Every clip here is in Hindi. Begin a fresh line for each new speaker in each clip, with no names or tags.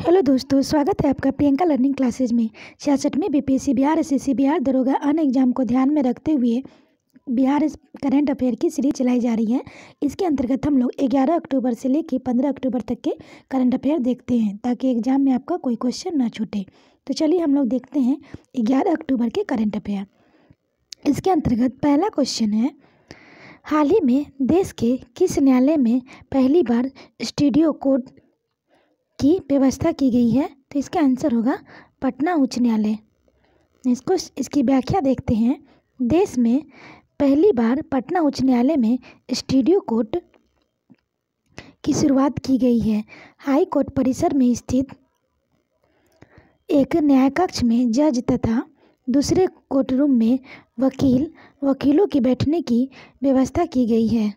हेलो दोस्तों, स्वागत है आपका प्रियंका लर्निंग क्लासेज में। छियासठवीं BPSC Bihar S SSC Bihar दरोगा अन्य एग्ज़ाम को ध्यान में रखते हुए बिहार करंट अफेयर की सीरीज़ चलाई जा रही है। इसके अंतर्गत हम लोग 11 अक्टूबर से लेकर 15 अक्टूबर तक के करंट अफेयर देखते हैं, ताकि एग्ज़ाम में आपका कोई क्वेश्चन ना छूटे। तो चलिए हम लोग देखते हैं ग्यारह अक्टूबर के करंट अफेयर। इसके अंतर्गत पहला क्वेश्चन है, हाल ही में देश के किस न्यायालय में पहली बार स्टूडियो कोर्ट की व्यवस्था की गई है तो इसका आंसर होगा पटना उच्च न्यायालय। इसको इसकी व्याख्या देखते हैं। देश में पहली बार पटना उच्च न्यायालय में स्टूडियो कोर्ट की शुरुआत की गई है। हाई कोर्ट परिसर में स्थित एक न्याय कक्ष में जज तथा दूसरे कोर्ट रूम में वकील, वकीलों की बैठने की व्यवस्था की गई है।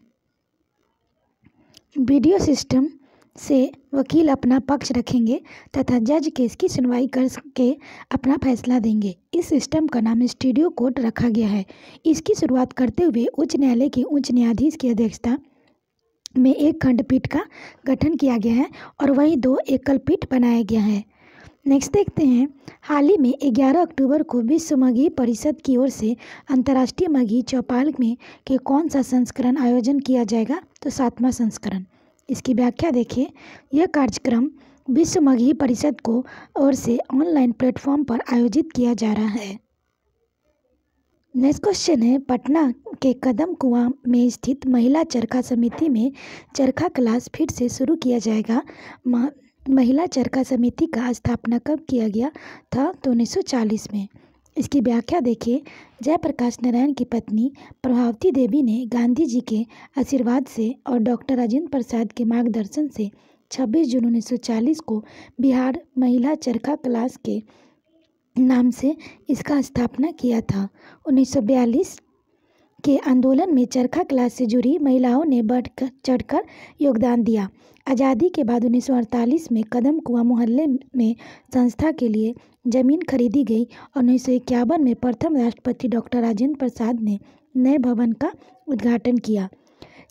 वीडियो सिस्टम से वकील अपना पक्ष रखेंगे तथा जज केस की सुनवाई करके अपना फैसला देंगे। इस सिस्टम का नाम स्टूडियो कोर्ट रखा गया है। इसकी शुरुआत करते हुए उच्च न्यायालय के उच्च न्यायाधीश की अध्यक्षता में एक खंडपीठ का गठन किया गया है और वहीं दो एकल पीठ बनाया गया है। नेक्स्ट देखते हैं। हाल ही में 11 अक्टूबर को विश्व मघी परिषद की ओर से अंतर्राष्ट्रीय मघी चौपाल में के कौन सा संस्करण आयोजन किया जाएगा? तो सातवां संस्करण। इसकी व्याख्या देखिए यह कार्यक्रम विश्व मगही परिषद को ओर से ऑनलाइन प्लेटफॉर्म पर आयोजित किया जा रहा है। नेक्स्ट क्वेश्चन है, पटना के कदम कुआँ में स्थित महिला चरखा समिति में चरखा क्लास फिर से शुरू किया जाएगा। महिला चरखा समिति का स्थापना कब किया गया था? तो उन्नीस सौ चालीस में। इसकी व्याख्या देखिए। जयप्रकाश नारायण की पत्नी प्रभावती देवी ने गांधी जी के आशीर्वाद से और डॉक्टर राजेंद्र प्रसाद के मार्गदर्शन से 26 जून 1940 को बिहार महिला चरखा क्लास के नाम से इसका स्थापना किया था। 1942 के आंदोलन में चरखा क्लास से जुड़ी महिलाओं ने बढ़ चढ़कर योगदान दिया। आज़ादी के बाद 1948 में कदम कुआ मोहल्ले में संस्था के लिए ज़मीन खरीदी गई और उन्नीस सौ इक्यावन में प्रथम राष्ट्रपति डॉक्टर राजेंद्र प्रसाद ने नए भवन का उद्घाटन किया।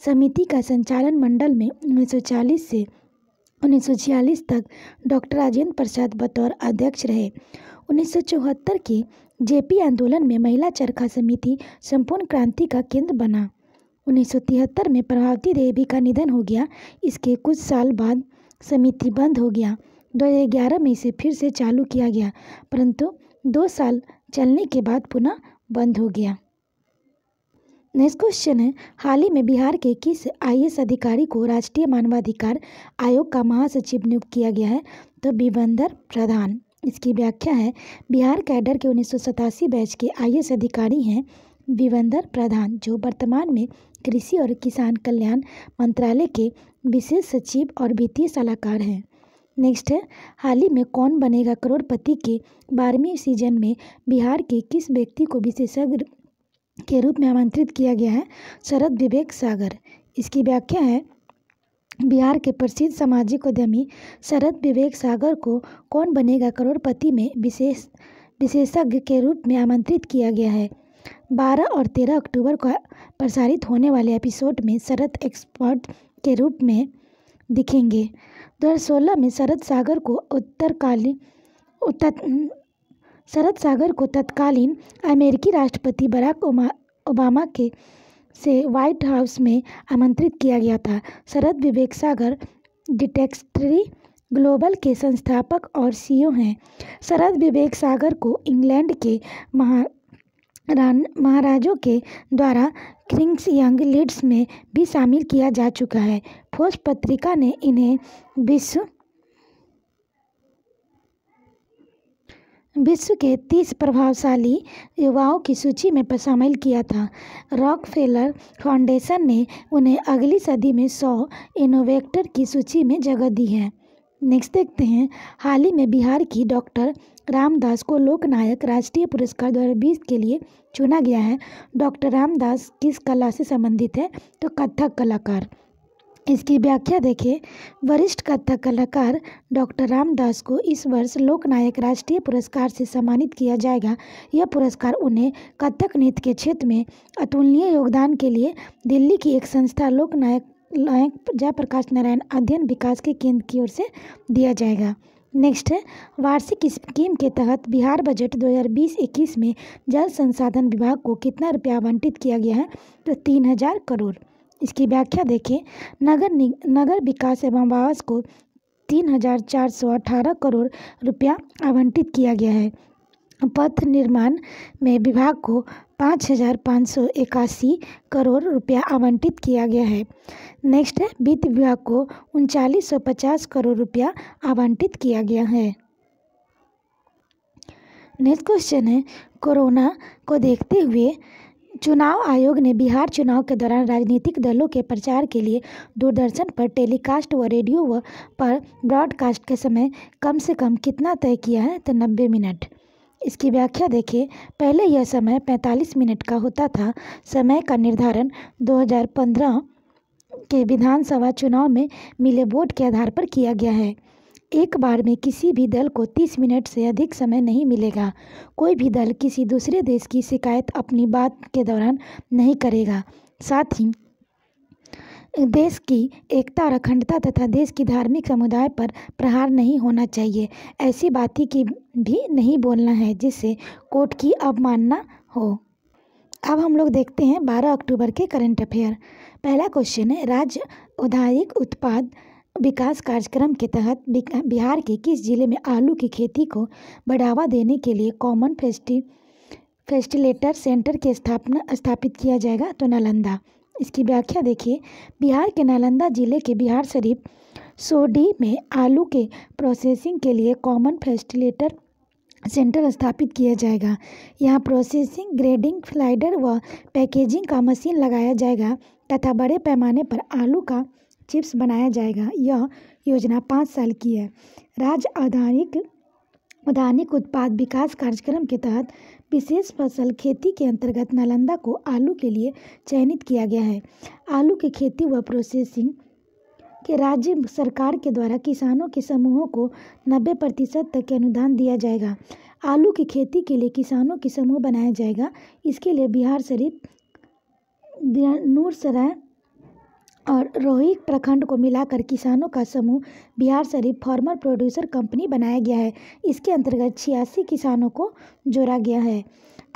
समिति का संचालन मंडल में 1940 से 1946 तक डॉक्टर राजेंद्र प्रसाद बतौर अध्यक्ष रहे। उन्नीस सौ चौहत्तर के जेपी आंदोलन में महिला चरखा समिति संपूर्ण क्रांति का केंद्र बना। उन्नीस सौ तिहत्तर में प्रभावती देवी का निधन हो गया। इसके कुछ साल बाद समिति बंद हो गया। 2011 में इसे फिर से चालू किया गया, परंतु दो साल चलने के बाद पुनः बंद हो गया। नेक्स्ट क्वेश्चन है, हाल ही में बिहार के किस आईएएस अधिकारी को राष्ट्रीय मानवाधिकार आयोग का महासचिव नियुक्त किया गया है? तो बिबंदर प्रधान। इसकी व्याख्या है, बिहार कैडर के उन्नीस सौ सतासी बैच के आईएएस अधिकारी हैं विवंदर प्रधान, जो वर्तमान में कृषि और किसान कल्याण मंत्रालय के विशेष सचिव और वित्तीय सलाहकार हैं। नेक्स्ट है, हाल ही में कौन बनेगा करोड़पति के बारहवीं सीज़न में बिहार के किस व्यक्ति को विशेषज्ञ के रूप में आमंत्रित किया गया है? शरद विवेक सागर। इसकी व्याख्या है, बिहार के प्रसिद्ध सामाजिक उद्यमी शरद विवेक सागर को कौन बनेगा करोड़पति में विशेष, विशेषज्ञ के रूप में आमंत्रित किया गया है? बारह और तेरह अक्टूबर को प्रसारित होने वाले एपिसोड में शरद एक्सपर्ट के रूप में दिखेंगे। दो हज़ार सोलह में शरद सागर को उत्तरकालीन उत्तर शरद सागर को तत्कालीन अमेरिकी राष्ट्रपति बराक ओबामा के, से व्हाइट हाउस में आमंत्रित किया गया था। शरद विवेक सागर डिटेक्स्ट्री ग्लोबल के संस्थापक और सीईओ हैं। शरद विवेक सागर को इंग्लैंड के महा महाराजों के द्वारा किंग्स यंग लीड्स में भी शामिल किया जा चुका है। फोर्स पत्रिका ने इन्हें विश्व विश्व के तीस प्रभावशाली युवाओं की सूची में शामिल किया था। रॉक फेलर फाउंडेशन ने उन्हें अगली सदी में सौ इनोवेटर की सूची में जगह दी है। नेक्स्ट देखते हैं। हाल ही में बिहार की डॉक्टर रामदास को लोकनायक राष्ट्रीय पुरस्कार दो हज़ार बीस के लिए चुना गया है। डॉक्टर रामदास किस कला से संबंधित है? तो कथक कलाकार। इसकी व्याख्या देखिए वरिष्ठ कथक कलाकार डॉक्टर रामदास को इस वर्ष लोकनायक राष्ट्रीय पुरस्कार से सम्मानित किया जाएगा। यह पुरस्कार उन्हें कथक नृत्य के क्षेत्र में अतुलनीय योगदान के लिए दिल्ली की एक संस्था लोकनायक नायक जयप्रकाश नारायण अध्ययन विकास के केंद्र की ओर से दिया जाएगा। नेक्स्ट है, वार्षिक स्कीम के तहत बिहार बजट 2020-21 में जल संसाधन विभाग को कितना रुपया आवंटित किया गया है? तो तीन हज़ार करोड़। इसकी व्याख्या देखें, नगर नगर विकास एवं आवास को तीन हज़ार चार सौ अठारह करोड़ रुपया आवंटित किया गया है। पथ निर्माण में विभाग को पाँच हज़ार पाँच सौ इक्यासी करोड़ रुपया आवंटित किया गया है। नेक्स्ट है, वित्त विभाग को उनचालीस सौ पचास करोड़ रुपया आवंटित किया गया है। नेक्स्ट क्वेश्चन है, कोरोना को देखते हुए चुनाव आयोग ने बिहार चुनाव के दौरान राजनीतिक दलों के प्रचार के लिए दूरदर्शन पर टेलीकास्ट व रेडियो व पर ब्रॉडकास्ट के समय कम से कम कितना तय किया है तो नब्बे मिनट। इसकी व्याख्या देखिए। पहले यह समय 45 मिनट का होता था। समय का निर्धारण 2015 के विधानसभा चुनाव में मिले वोट के आधार पर किया गया है। एक बार में किसी भी दल को 30 मिनट से अधिक समय नहीं मिलेगा। कोई भी दल किसी दूसरे देश की शिकायत अपनी बात के दौरान नहीं करेगा। साथ ही देश की एकता और अखंडता तथा देश की धार्मिक समुदाय पर प्रहार नहीं होना चाहिए। ऐसी बातें की भी नहीं बोलना है जिससे कोर्ट की अवमानना हो। अब हम लोग देखते हैं बारह अक्टूबर के करंट अफेयर। पहला क्वेश्चन है, राज्य उद्यानिक उत्पाद विकास कार्यक्रम के तहत बिहार के किस ज़िले में आलू की खेती को बढ़ावा देने के लिए कॉमन फेस्टि, फेस्टिलेटर सेंटर की स्थापना, स्थापित किया जाएगा? तो नालंदा। इसकी व्याख्या देखिए। बिहार के नालंदा ज़िले के बिहार शरीफ सोडी में आलू के प्रोसेसिंग के लिए कॉमन फेस्टिलेटर सेंटर स्थापित किया जाएगा। यहाँ प्रोसेसिंग ग्रेडिंग फ्लाइडर व पैकेजिंग का मशीन लगाया जाएगा तथा बड़े पैमाने पर आलू का चिप्स बनाया जाएगा। यह योजना पाँच साल की है। राज्य आधारिक उद्यानिक उत्पाद विकास कार्यक्रम के तहत विशेष फ़सल खेती के अंतर्गत नालंदा को आलू के लिए चयनित किया गया है। आलू की खेती व प्रोसेसिंग के राज्य सरकार के द्वारा किसानों के समूहों को नब्बे प्रतिशत तक के अनुदान दिया जाएगा। आलू की खेती के लिए किसानों के समूह बनाया जाएगा। इसके लिए बिहार शरीफ नूरसराय और रोहित प्रखंड को मिलाकर किसानों का समूह Bihar Sharif farmer producer company बनाया गया है। इसके अंतर्गत छियासी किसानों को जोड़ा गया है।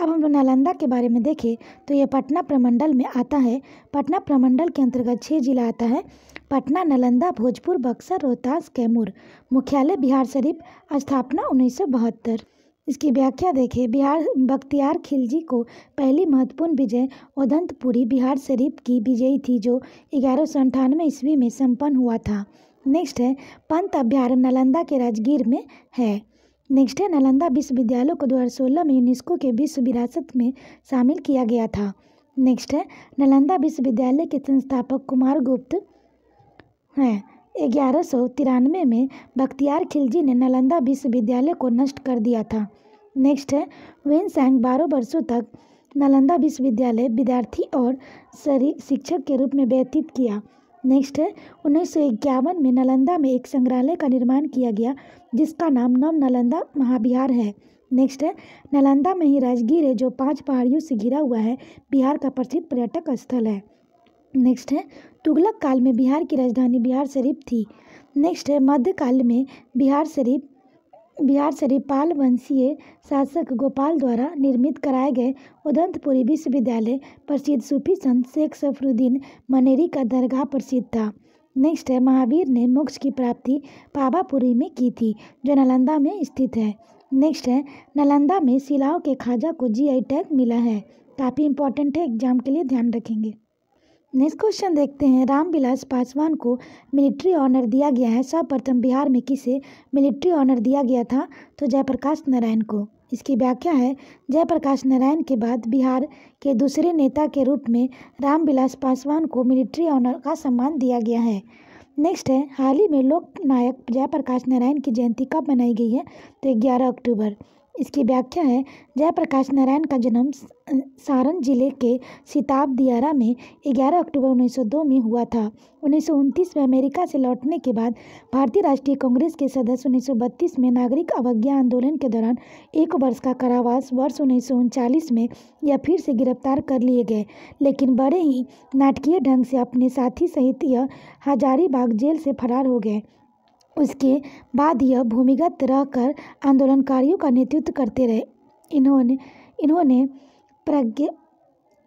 अब हम लोग नालंदा के बारे में देखें तो यह पटना प्रमंडल में आता है। पटना प्रमंडल के अंतर्गत छः जिला आता है। पटना, नालंदा, भोजपुर, बक्सर, रोहतास, कैमूर। मुख्यालय बिहार शरीफ, स्थापना उन्नीस सौ बहत्तर। इसकी व्याख्या देखें। बिहार, बख्तियार खिलजी को पहली महत्वपूर्ण विजय उदंतपुरी बिहार शरीफ की विजयी थी, जो ग्यारह सौ अंठानवे ईस्वी में संपन्न हुआ था। नेक्स्ट है, पंत अभ्यारण्य नालंदा के राजगीर में है। नेक्स्ट है, नालंदा विश्वविद्यालय को 2016 में यूनेस्को के विश्व विरासत में शामिल किया गया था। नेक्स्ट है, नालंदा विश्वविद्यालय के संस्थापक कुमार गुप्त हैं। ग्यारह सौ तिरानवे में बख्तियार खिलजी ने नालंदा विश्वविद्यालय को नष्ट कर दिया था। नेक्स्ट है वेन सैंग बारह वर्षों तक नालंदा विश्वविद्यालय विद्यार्थी और शिक्षक के रूप में व्यतीत किया। नेक्स्ट है उन्नीस सौ इक्यावन में नालंदा में एक संग्रहालय का निर्माण किया गया, जिसका नाम नव नालंदा महाविहार है। नेक्स्ट है नालंदा में ही राजगीर है, जो पाँच पहाड़ियों से घिरा हुआ है। बिहार का प्रसिद्ध पर्यटक स्थल है। नेक्स्ट है, तुगलक काल में बिहार की राजधानी बिहार शरीफ थी। नेक्स्ट है मध्यकाल में बिहार शरीफ बिहार शरीफ पाल वंशीय शासक गोपाल द्वारा निर्मित कराए गए उदंतपुरी विश्वविद्यालय प्रसिद्ध सूफी संत शेख सफरुद्दीन मनेरी का दरगाह प्रसिद्ध था। नेक्स्ट है, महावीर ने मोक्ष की प्राप्ति पावापुरी में की थी, जो नालंदा में स्थित है। नेक्स्ट है, नालंदा में शिलाओं के खाजा को जीआई टैग मिला है। काफ़ी इंपॉर्टेंट है एग्ज़ाम के लिए ध्यान रखेंगे। नेक्स्ट क्वेश्चन देखते हैं, रामविलास पासवान को मिलिट्री ऑनर दिया गया है। सर्वप्रथम बिहार में किसे मिलिट्री ऑनर दिया गया था? तो जयप्रकाश नारायण को। इसकी व्याख्या है, जयप्रकाश नारायण के बाद बिहार के दूसरे नेता के रूप में रामविलास पासवान को मिलिट्री ऑनर का सम्मान दिया गया है। नेक्स्ट है, हाल ही में लोक नायक जयप्रकाश नारायण की जयंती कब मनाई गई है? तो ग्यारह अक्टूबर। इसकी व्याख्या है, जयप्रकाश नारायण का जन्म सारण ज़िले के सिताब दियारा में 11 अक्टूबर 1902 में हुआ था। उन्नीस सौ उनतीस में अमेरिका से लौटने के बाद भारतीय राष्ट्रीय कांग्रेस के सदस्य उन्नीस सौ बत्तीस में नागरिक अवज्ञा आंदोलन के दौरान एक वर्ष का कारावास, वर्ष उन्नीस में या फिर से गिरफ़्तार कर लिए गए। लेकिन बड़े ही नाटकीय ढंग से अपने साथी सहित यह हजारीबाग जेल से फरार हो गए। उसके बाद यह भूमिगत रहकर आंदोलनकारियों का नेतृत्व करते रहे। इन्होंने इन्होंने प्रज्ञ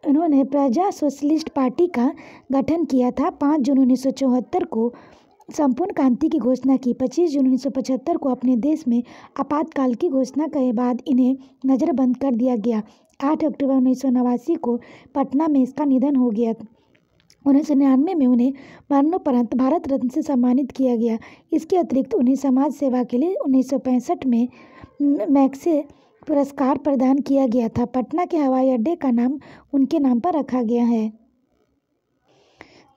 उन्होंने प्रजा सोशलिस्ट पार्टी का गठन किया था। पाँच जून उन्नीस सौ चौहत्तर को संपूर्ण क्रांति की घोषणा की। पच्चीस जून उन्नीस सौ पचहत्तर को अपने देश में आपातकाल की घोषणा के बाद इन्हें नज़रबंद कर दिया गया। आठ अक्टूबर उन्नीस सौ नवासी को पटना में इसका निधन हो गया उन्नीस सौ निन्यानवे में उन्हें मरणोपरांत भारत रत्न से सम्मानित किया गया। इसके अतिरिक्त उन्हें समाज सेवा के लिए उन्नीस सौ पैंसठ में मैक्से पुरस्कार प्रदान किया गया था। पटना के हवाई अड्डे का नाम उनके नाम पर रखा गया है।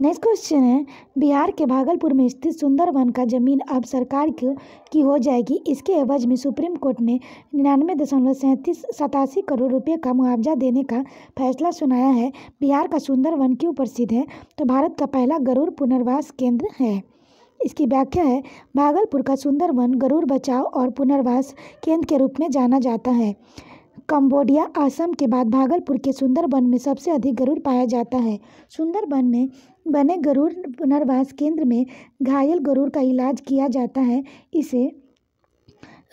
नेक्स्ट क्वेश्चन है बिहार के भागलपुर में स्थित सुंदरवन का ज़मीन अब सरकार की हो जाएगी। इसके एवज में सुप्रीम कोर्ट ने निन्यानवे दशमलव सैंतीस सतासी करोड़ रुपए का मुआवजा देने का फैसला सुनाया है। बिहार का सुंदरवन क्यों प्रसिद्ध है तो भारत का पहला गरुड़ पुनर्वास केंद्र है। इसकी व्याख्या है, भागलपुर का सुंदरवन गरुड़ बचाव और पुनर्वास केंद्र के रूप में जाना जाता है। कंबोडिया असम के बाद भागलपुर के सुंदरबन में सबसे अधिक गरुड़ पाया जाता है। सुंदरबन में बने गरुड़ पुनर्वास केंद्र में घायल गरुड़ का इलाज किया जाता है। इसे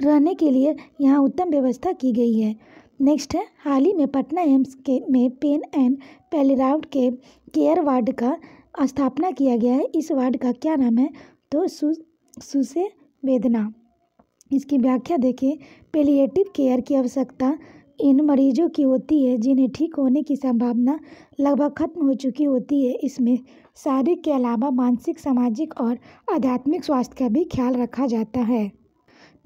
रहने के लिए यहाँ उत्तम व्यवस्था की गई है। नेक्स्ट है, हाल ही में पटना एम्स के में पेन एंड पेलिराउड के केयर वार्ड का स्थापना किया गया है। इस वार्ड का क्या नाम है? तो सु, सुसे वेदना। इसकी व्याख्या देखें। पेलिएटिव केयर की आवश्यकता इन मरीजों की होती है, जिन्हें ठीक होने की संभावना लगभग खत्म हो चुकी होती है। इसमें शारीरिक के अलावा मानसिक, सामाजिक और आध्यात्मिक स्वास्थ्य का भी ख्याल रखा जाता है।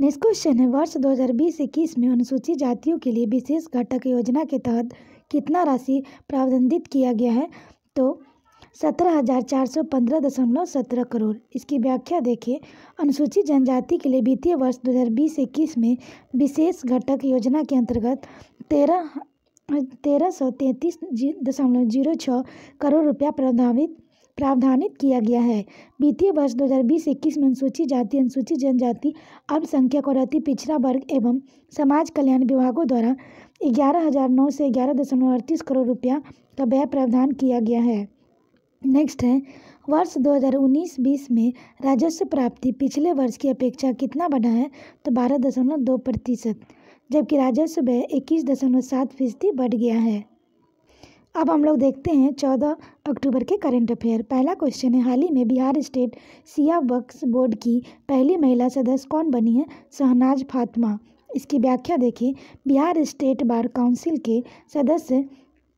नेक्स्ट क्वेश्चन है वर्ष 2020-21 में अनुसूचित जातियों के लिए विशेष घटक योजना के तहत कितना राशि प्रावधानित किया गया है? तो सत्रह हज़ार चार सौ पंद्रह दशमलव सत्रह करोड़। इसकी व्याख्या देखें। अनुसूचित जनजाति के लिए वित्तीय वर्ष दो हज़ार बीस इक्कीस में विशेष घटक योजना के अंतर्गत तेरह तेरह सौ तैंतीस दशमलव ज़ीरो छः करोड़ रुपया प्रावधानित प्रावधानित किया गया है। वित्तीय वर्ष दो हज़ार बीस इक्कीस में अनुसूचित जाति, अनुसूचित जनजाति, अल्पसंख्यक और अति पिछड़ा वर्ग एवं समाज कल्याण विभागों द्वारा ग्यारह हज़ार नौ से ग्यारह दशमलव अड़तीस करोड़ रुपया का व्यय प्रावधान किया गया है। नेक्स्ट है, वर्ष 2019-20 में राजस्व प्राप्ति पिछले वर्ष की अपेक्षा कितना बढ़ा है? तो बारह दशमलव दो प्रतिशत, जबकि राजस्व व्यय इक्कीस दशमलव सात फ़ीसदी बढ़ गया है। अब हम लोग देखते हैं चौदह अक्टूबर के करंट अफेयर पहला क्वेश्चन है, हाल ही में बिहार स्टेट सिया वक्स बोर्ड की पहली महिला सदस्य कौन बनी है? शहनाज फातिमा। इसकी व्याख्या देखें। बिहार स्टेट बार काउंसिल के सदस्य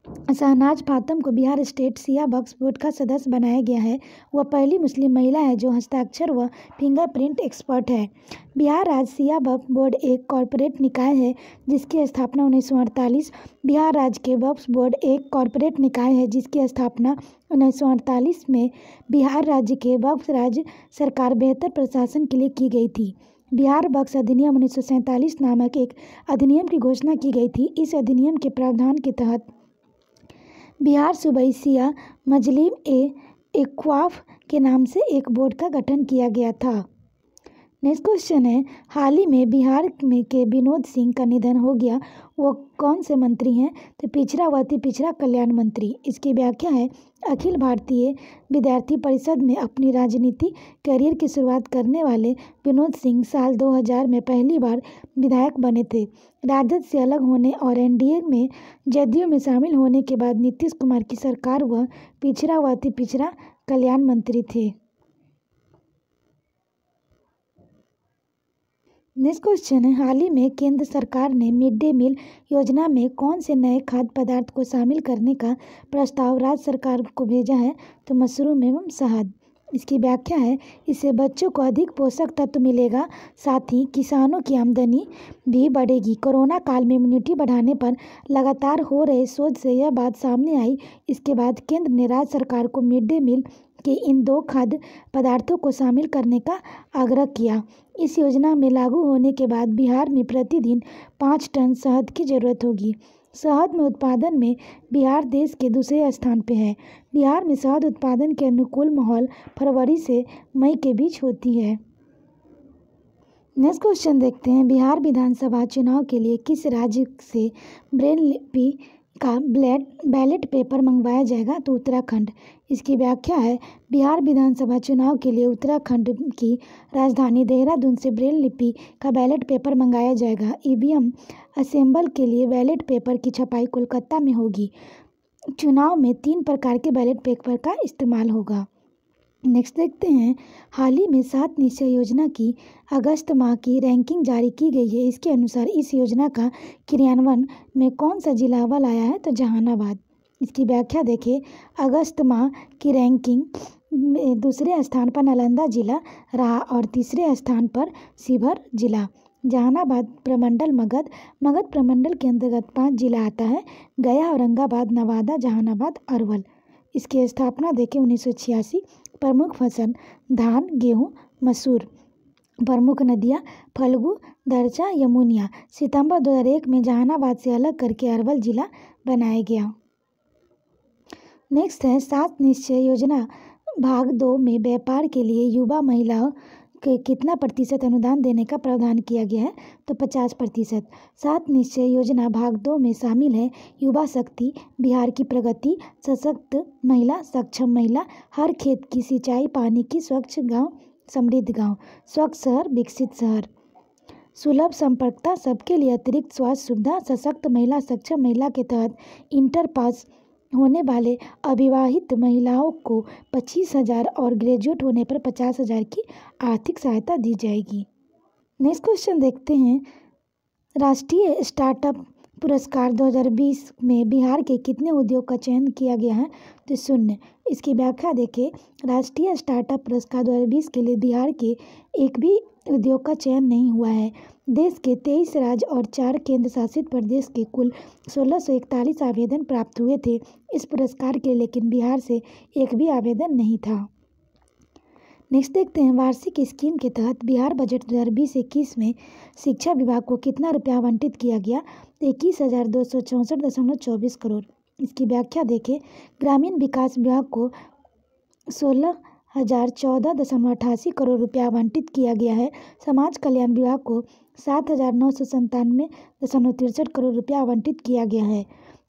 शहनाज फातम को बिहार स्टेट सिया बक्स बोर्ड का सदस्य बनाया गया है। वह पहली मुस्लिम महिला है जो हस्ताक्षर व फिंगरप्रिंट एक्सपर्ट है। बिहार राज्य सिया बक्स बोर्ड एक कॉरपोरेट निकाय है, जिसकी स्थापना उन्नीस सौ अड़तालीस। बिहार राज्य के वक्स बोर्ड एक कॉरपोरेट निकाय है, जिसकी स्थापना उन्नीस सौ अड़तालीस में बिहार राज्य के वक्फ राज्य सरकार बेहतर प्रशासन के लिए की गई थी। बिहार बक्स अधिनियम उन्नीस सौ सैंतालीस नामक एक अधिनियम की घोषणा की गई थी। इस अधिनियम के प्रावधान के तहत बिहार सुबैसिया सिया मजलिम ए एक्वाफ के नाम से एक बोर्ड का गठन किया गया था। नेक्स्ट क्वेश्चन है, हाल ही में बिहार में के विनोद सिंह का निधन हो गया, वो कौन से मंत्री हैं? तो पिछड़ा व पिछड़ा कल्याण मंत्री। इसकी व्याख्या है, अखिल भारतीय विद्यार्थी परिषद में अपनी राजनीति करियर की शुरुआत करने वाले विनोद सिंह साल 2000 में पहली बार विधायक बने थे। राजद से अलग होने और एनडीए में जदयू में शामिल होने के बाद नीतीश कुमार की सरकार व पिछड़ा व पिछड़ा कल्याण मंत्री थे। नेक्स्ट क्वेश्चन है हाल ही में केंद्र सरकार ने मिड डे मील योजना में कौन से नए खाद्य पदार्थ को शामिल करने का प्रस्ताव राज्य सरकार को भेजा है? तो मशरूम एवं शहद। इसकी व्याख्या है, इससे बच्चों को अधिक पोषक तत्व मिलेगा, साथ ही किसानों की आमदनी भी बढ़ेगी। कोरोना काल में इम्यूनिटी बढ़ाने पर लगातार हो रहे शोध से यह बात सामने आई। इसके बाद केंद्र ने राज्य सरकार को मिड डे मील के इन दो खाद्य पदार्थों को शामिल करने का आग्रह किया। इस योजना में लागू होने के बाद बिहार में प्रतिदिन पाँच टन शहद की ज़रूरत होगी। शहद में उत्पादन में बिहार देश के दूसरे स्थान पर है। बिहार में शहद उत्पादन के अनुकूल माहौल फरवरी से मई के बीच होती है। नेक्स्ट क्वेश्चन देखते हैं। बिहार विधानसभा चुनाव के लिए किस राज्य से ब्रेन लिपि का ब्लैड बैलेट पेपर मंगवाया जाएगा? तो उत्तराखंड। इसकी व्याख्या है। बिहार विधानसभा चुनाव के लिए उत्तराखंड की राजधानी देहरादून से ब्रेल लिपि का बैलेट पेपर मंगाया जाएगा। ईवीएम असेंबल के लिए बैलेट पेपर की छपाई कोलकाता में होगी। चुनाव में तीन प्रकार के बैलेट पेपर का इस्तेमाल होगा। नेक्स्ट देखते हैं। हाल ही में सात निश्चय योजना की अगस्त माह की रैंकिंग जारी की गई है। इसके अनुसार इस योजना का क्रियान्वयन में कौन सा जिला अव्वल आया है? तो जहानाबाद। इसकी व्याख्या देखें। अगस्त माह की रैंकिंग में दूसरे स्थान पर नालंदा जिला रहा और तीसरे स्थान पर शिवहर जिला। जहानाबाद प्रमंडल मगध। मगध प्रमंडल के अंतर्गत पाँच जिला आता है। गया, औरंगाबाद, नवादा, जहानाबाद, अरवल। इसकी स्थापना देखें उन्नीस सौ छियासी। प्रमुख फ़सल धान, गेहूँ, मसूर। प्रमुख नदियाँ फल्गु, दरचा, यमुनिया। सितंबर 2001 में जहानाबाद से अलग करके अरवल जिला बनाया गया। नेक्स्ट है, सात निश्चय योजना। भाग दो में व्यापार के लिए युवा महिलाओं के कितना प्रतिशत अनुदान देने का प्रावधान किया गया है? तो पचास प्रतिशत। सात निश्चय योजना भाग दो में शामिल है। युवा शक्ति, बिहार की प्रगति, सशक्त महिला, सक्षम महिला, हर खेत की सिंचाई, पानी की स्वच्छ गाँव, समृद्ध गाँव, स्वच्छ शहर, विकसित शहर। सुलभ संपर्कता सबके लिए अतिरिक्त स्वास्थ्य सुविधा, सशक्त महिला, सक्षम महिला के तहत इंटर पास होने वाले अविवाहित महिलाओं को पच्चीस हज़ार और ग्रेजुएट होने पर पचास हज़ार की आर्थिक सहायता दी जाएगी। नेक्स्ट क्वेश्चन देखते हैं। राष्ट्रीय स्टार्टअप पुरस्कार 2020 में बिहार के कितने उद्योग का चयन किया गया है? तो शून्य। इसकी व्याख्या देखें। राष्ट्रीय स्टार्टअप पुरस्कार 2020 के लिए बिहार के एक भी उद्योग का चयन नहीं हुआ है। देश के तेईस राज्य और चार केंद्र शासित प्रदेश के कुल सोलह सौ इकतालीस आवेदन प्राप्त हुए थे इस पुरस्कार के, लेकिन बिहार से एक भी आवेदन नहीं था। नेक्स्ट देखते हैं, वार्षिक स्कीम के तहत बिहार बजट दो हज़ार बीस इक्कीस में शिक्षा विभाग को कितना रुपया आवंटित किया गया? इक्कीस हज़ार दो सौ चौंसठ दशमलव चौबीस करोड़। इसकी व्याख्या देखें, ग्रामीण विकास विभाग को सोलह हज़ार चौदह दशमलव अठासी करोड़ रुपया आवंटित किया गया है। समाज कल्याण विभाग को सात हज़ार नौ सौ संतानवे दशमलव तिरसठ करोड़ रुपया आवंटित किया गया है।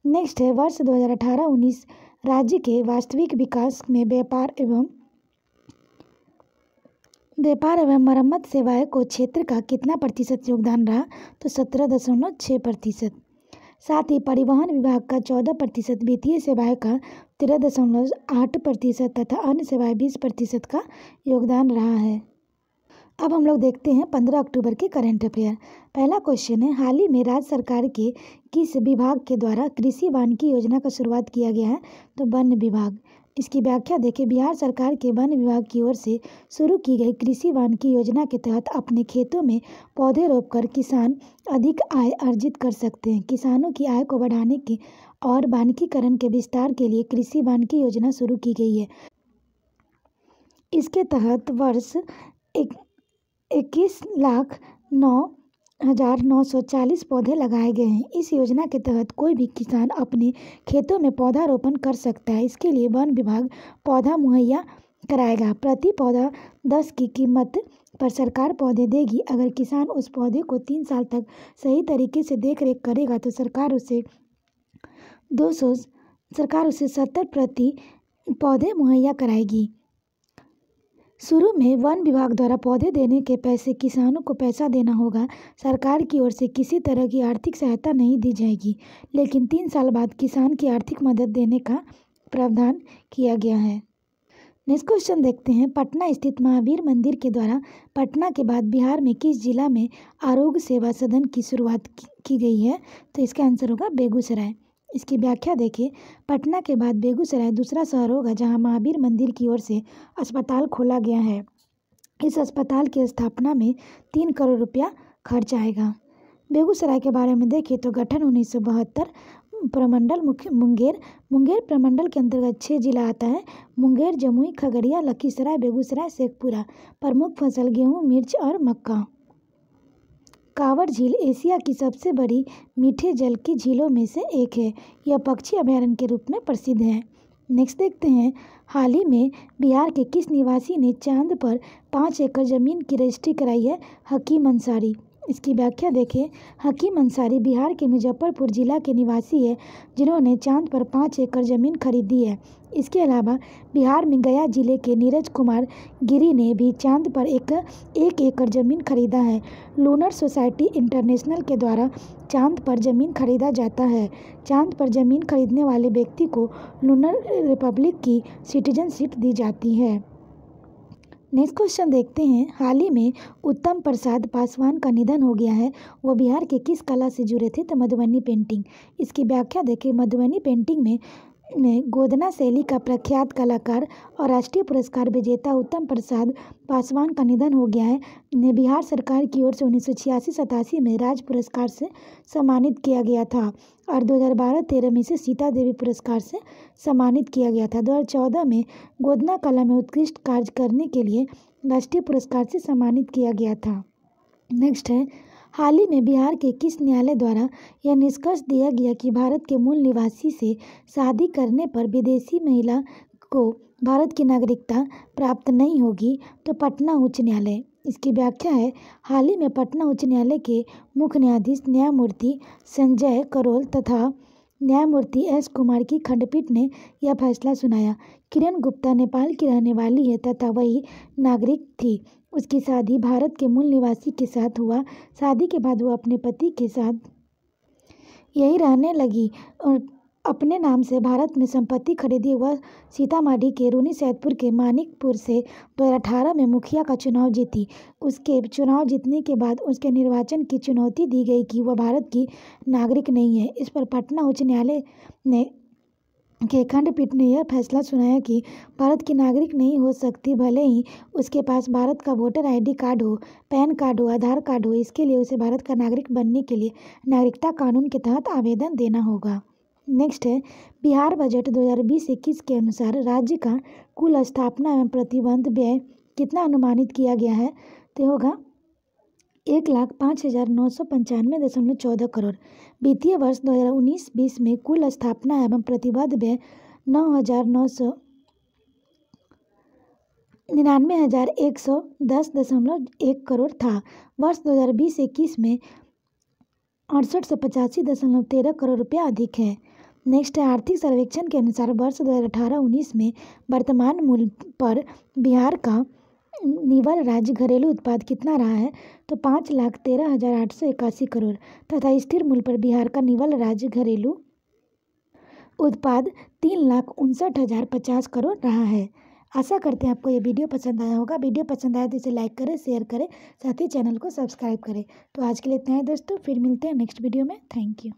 नेक्स्ट है, वर्ष दो हज़ार अठारह उन्नीस राज्य के वास्तविक विकास में व्यापार एवं व्यापार एवं मरम्मत सेवाएँ को क्षेत्र का कितना प्रतिशत योगदान रहा? तो सत्रह दशमलव छः प्रतिशत। साथ ही परिवहन विभाग का चौदह प्रतिशत वित्तीय सेवाएँ का तेरह दशमलव आठ प्रतिशत तथा अन्य सेवाएँ बीस प्रतिशत का योगदान रहा है। अब हम लोग देखते हैं पंद्रह अक्टूबर के करंट अफेयर पहला क्वेश्चन है, हाल ही में राज्य सरकार के किस विभाग के द्वारा कृषि वानिकी योजना का शुरुआत किया गया है? तो वन विभाग। इसकी व्याख्या देखें बिहार सरकार के वन विभाग की ओर से शुरू की गई कृषि वानिकी योजना के तहत अपने खेतों में पौधे रोपकर किसान अधिक आय अर्जित कर सकते हैं। किसानों की आय को बढ़ाने के और वानिकीकरण के विस्तार के लिए कृषि वानिकी योजना शुरू की गई है। इसके तहत वर्ष एक, इक्कीस लाख नौ हज़ार नौ सौ चालीस पौधे लगाए गए हैं। इस योजना के तहत कोई भी किसान अपने खेतों में पौधारोपण कर सकता है। इसके लिए वन विभाग पौधा मुहैया कराएगा। प्रति पौधा दस की कीमत पर सरकार पौधे देगी। अगर किसान उस पौधे को तीन साल तक सही तरीके से देख रेख करेगा तो सरकार उसे दो सौ सरकार उसे सत्तर प्रति पौधे मुहैया कराएगी। शुरू में वन विभाग द्वारा पौधे देने के पैसे किसानों को पैसा देना होगा। सरकार की ओर से किसी तरह की आर्थिक सहायता नहीं दी जाएगी, लेकिन तीन साल बाद किसान की आर्थिक मदद देने का प्रावधान किया गया है। नेक्स्ट क्वेश्चन देखते हैं। पटना स्थित महावीर मंदिर के द्वारा पटना के बाद बिहार में किस जिला में आरोग्य सेवा सदन की शुरुआत की गई है? तो इसका आंसर होगा बेगूसराय। इसकी व्याख्या देखें। पटना के बाद बेगूसराय दूसरा शहर होगा जहाँ महावीर मंदिर की ओर से अस्पताल खोला गया है। इस अस्पताल की स्थापना में तीन करोड़ रुपया खर्च आएगा। बेगूसराय के बारे में देखें तो गठन उन्नीस सौ बहत्तर प्रमंडल मुख्य मुंगेर मुंगेर प्रमंडल के अंतर्गत छः जिला आता है। मुंगेर, जमुई, खगड़िया, लखीसराय, बेगूसराय, शेखपुरा, प्रमुख फ़सल गेहूँ, मिर्च और मक्का। कांवड़ झील एशिया की सबसे बड़ी मीठे जल की झीलों में से एक है। यह पक्षी अभयारण्य के रूप में प्रसिद्ध है। नेक्स्ट देखते हैं, हाल ही में बिहार के किस निवासी ने चाँद पर पाँच एकड़ ज़मीन की रजिस्ट्री कराई है हकीम अंसारी? इसकी व्याख्या देखें। हकीम अंसारी बिहार के मुजफ्फरपुर जिला के निवासी है, जिन्होंने चाँद पर पाँच एकड़ ज़मीन खरीदी है। इसके अलावा बिहार में गया ज़िले के नीरज कुमार गिरी ने भी चाँद पर एक एक एकड़ ज़मीन खरीदा है। लूनर सोसाइटी इंटरनेशनल के द्वारा चाँद पर ज़मीन खरीदा जाता है। चाँद पर ज़मीन खरीदने वाले व्यक्ति को लूनर रिपब्लिक की सिटीजनशिप दी जाती है। नेक्स्ट क्वेश्चन देखते हैं, हाल ही में उत्तम प्रसाद पासवान का निधन हो गया है। वो बिहार के किस कला से जुड़े थे तो मधुबनी पेंटिंग। इसकी व्याख्या देखें, मधुबनी पेंटिंग में में गोदना शैली का प्रख्यात कलाकार और राष्ट्रीय पुरस्कार विजेता उत्तम प्रसाद पासवान का निधन हो गया है, ने बिहार सरकार की ओर से उन्नीस सौ छियासी सतासी में राज पुरस्कार से सम्मानित किया गया था। और 2012 तेरह में इसे सीता देवी पुरस्कार से सम्मानित किया गया था। 2014 में गोदना कला में उत्कृष्ट कार्य करने के लिए राष्ट्रीय पुरस्कार से सम्मानित किया गया था। नेक्स्ट है, हाल ही में बिहार के किस न्यायालय द्वारा यह निष्कर्ष दिया गया कि भारत के मूल निवासी से शादी करने पर विदेशी महिला को भारत की नागरिकता प्राप्त नहीं होगी तो पटना उच्च न्यायालय इसकी व्याख्या है। हाल ही में पटना उच्च न्यायालय के मुख्य न्यायाधीश न्यायमूर्ति संजय करोल तथा न्यायमूर्ति एस कुमार की खंडपीठ ने यह फैसला सुनाया। किरण गुप्ता नेपाल की रहने वाली है तथा वही नागरिक थी। उसकी शादी भारत के मूल निवासी के साथ हुआ। शादी के बाद वो अपने पति के साथ यही रहने लगी और अपने नाम से भारत में संपत्ति खरीदी वह सीतामढ़ी के रूनी सैदपुर के मानिकपुर से दो हज़ार अठारह में मुखिया का चुनाव जीती। उसके चुनाव जीतने के बाद उसके निर्वाचन की चुनौती दी गई कि वह भारत की नागरिक नहीं है। इस पर पटना उच्च न्यायालय ने के खंडपीठ ने यह फैसला सुनाया कि भारत की नागरिक नहीं हो सकती, भले ही उसके पास भारत का वोटर आईडी कार्ड हो, पैन कार्ड हो, आधार कार्ड हो, इसके लिए उसे भारत का नागरिक बनने के लिए नागरिकता कानून के तहत आवेदन देना होगा। नेक्स्ट है बिहार बजट 2020-21 के अनुसार राज्य का कुल स्थापना एवं प्रतिबंध व्यय कितना अनुमानित किया गया है? तो होगा एक लाख पाँच हज़ार नौ सौ पंचानवे दशमलव चौदह करोड़। वित्तीय वर्ष दो हज़ार उन्नीस बीस में कुल स्थापना एवं प्रतिबद्ध व्यय नौ हज़ार नौ सौ निन्यानवे हज़ार एक सौ दस दशमलव एक करोड़ था। वर्ष दो हज़ार बीस इक्कीस में अड़सठ सौ पचासी दशमलव तेरह करोड़ रुपया अधिक है। नेक्स्ट है, आर्थिक सर्वेक्षण के अनुसार वर्ष दो हज़ार अठारह उन्नीस में वर्तमान मूल्य पर बिहार का निवल राज्य घरेलू उत्पाद कितना रहा है? तो पाँच लाख तेरह हज़ार आठ सौ इक्यासी करोड़ तथा स्थिर मूल्य पर बिहार का निवल राज्य घरेलू उत्पाद तीन लाख उनसठ हज़ार पचास करोड़ रहा है। आशा करते हैं आपको ये वीडियो पसंद आया होगा। वीडियो पसंद आया तो इसे लाइक करें, शेयर करें, साथ ही चैनल को सब्सक्राइब करें। तो आज के लिए इतना है दोस्तों, फिर मिलते हैं नेक्स्ट वीडियो में। Thank you.